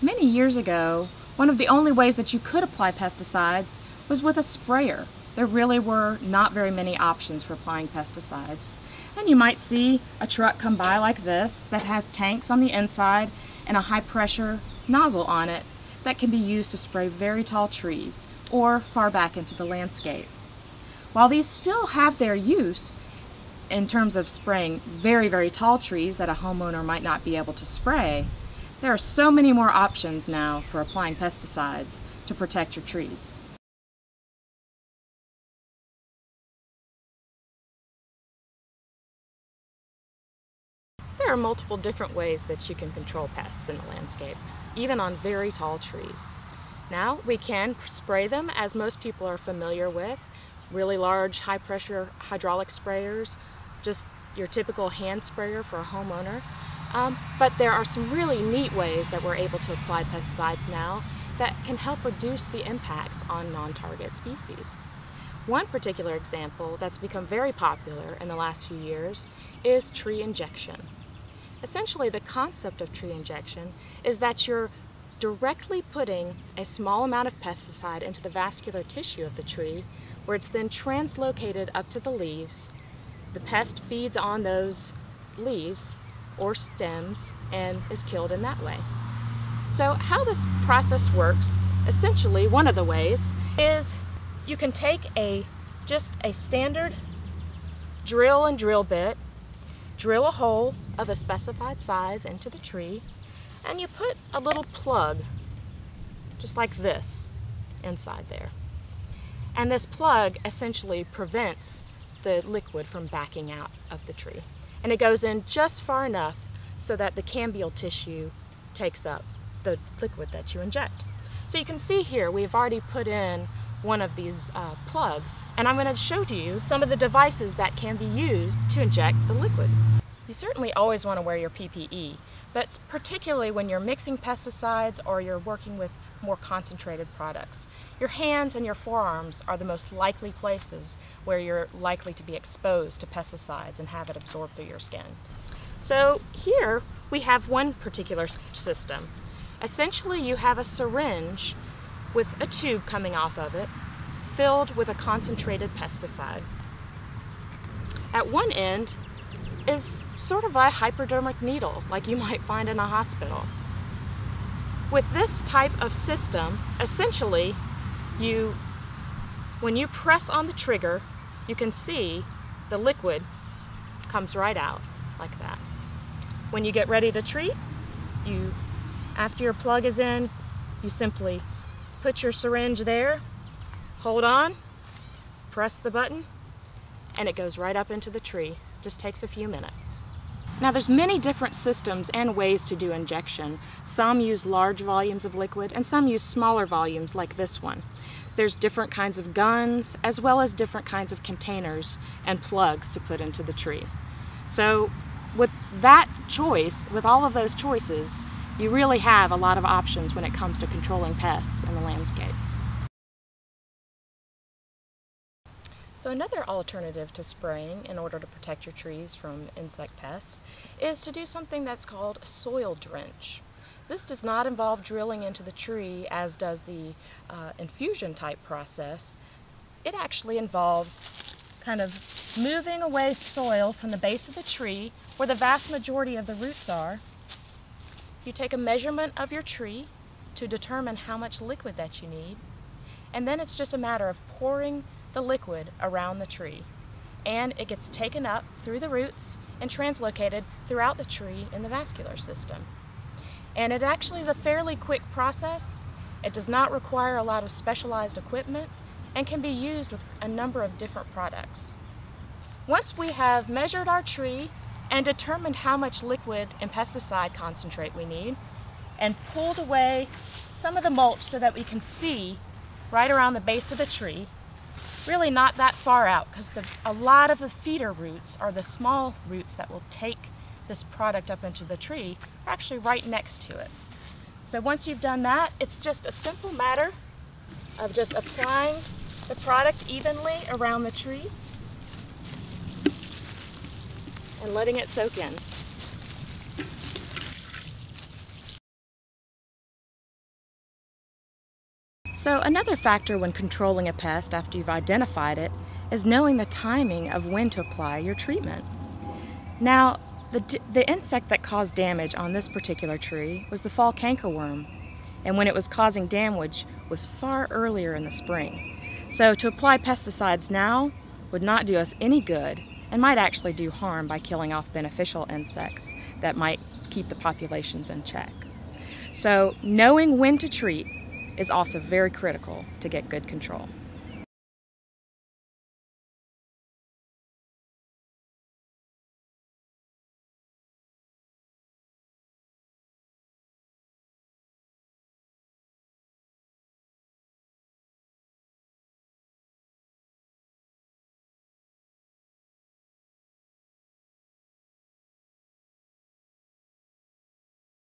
Many years ago, one of the only ways that you could apply pesticides was with a sprayer. There really were not very many options for applying pesticides. And you might see a truck come by like this that has tanks on the inside and a high pressure nozzle on it that can be used to spray very tall trees or far back into the landscape. While these still have their use in terms of spraying very, very tall trees that a homeowner might not be able to spray, there are so many more options now for applying pesticides to protect your trees. There are multiple different ways that you can control pests in the landscape, even on very tall trees. Now we can spray them as most people are familiar with, really large high pressure hydraulic sprayers, just your typical hand sprayer for a homeowner. Um, but there are some really neat ways that we're able to apply pesticides now that can help reduce the impacts on non-target species. One particular example that's become very popular in the last few years is tree injection. Essentially, the concept of tree injection is that you're directly putting a small amount of pesticide into the vascular tissue of the tree, where it's then translocated up to the leaves. The pest feeds on those leaves or stems and is killed in that way. So how this process works, essentially one of the ways is you can take a just a standard drill and drill bit, drill a hole of a specified size into the tree, and you put a little plug, just like this, inside there. And this plug essentially prevents the liquid from backing out of the tree and it goes in just far enough so that the cambial tissue takes up the liquid that you inject. So you can see here we've already put in one of these uh, plugs and I'm going to show to you some of the devices that can be used to inject the liquid. You certainly always want to wear your PPE, but particularly when you're mixing pesticides or you're working with more concentrated products. Your hands and your forearms are the most likely places where you're likely to be exposed to pesticides and have it absorbed through your skin. So here we have one particular system. Essentially you have a syringe with a tube coming off of it filled with a concentrated pesticide. At one end is sort of a hypodermic needle like you might find in a hospital. With this type of system, essentially, you, when you press on the trigger, you can see the liquid comes right out like that. When you get ready to treat, you, after your plug is in, you simply put your syringe there, hold on, press the button, and it goes right up into the tree. Just takes a few minutes. Now there's many different systems and ways to do injection. Some use large volumes of liquid and some use smaller volumes like this one. There's different kinds of guns as well as different kinds of containers and plugs to put into the tree. So with that choice, with all of those choices, you really have a lot of options when it comes to controlling pests in the landscape. So another alternative to spraying in order to protect your trees from insect pests is to do something that's called a soil drench. This does not involve drilling into the tree as does the uh, infusion type process. It actually involves kind of moving away soil from the base of the tree where the vast majority of the roots are. You take a measurement of your tree to determine how much liquid that you need and then it's just a matter of pouring the liquid around the tree and it gets taken up through the roots and translocated throughout the tree in the vascular system. And it actually is a fairly quick process. It does not require a lot of specialized equipment and can be used with a number of different products. Once we have measured our tree and determined how much liquid and pesticide concentrate we need and pulled away some of the mulch so that we can see right around the base of the tree really not that far out because a lot of the feeder roots are the small roots that will take this product up into the tree are actually right next to it. So once you've done that, it's just a simple matter of just applying the product evenly around the tree and letting it soak in. So another factor when controlling a pest after you've identified it is knowing the timing of when to apply your treatment. Now, the, the insect that caused damage on this particular tree was the fall cankerworm, and when it was causing damage was far earlier in the spring. So to apply pesticides now would not do us any good and might actually do harm by killing off beneficial insects that might keep the populations in check. So knowing when to treat is also very critical to get good control.